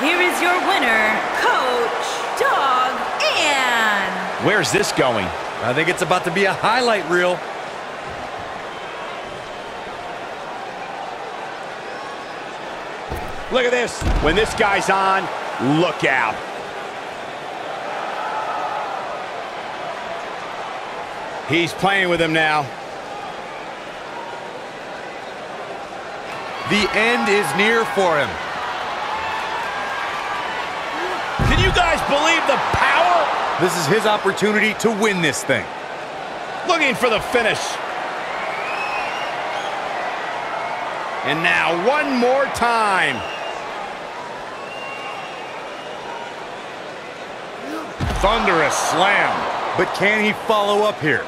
Here is your winner, Coach Dog Ann. Where's this going? I think it's about to be a highlight reel. Look at this. When this guy's on, look out. He's playing with him now. The end is near for him. Can you guys believe the power? This is his opportunity to win this thing. Looking for the finish. And now one more time. Thunderous slam. But can he follow up here?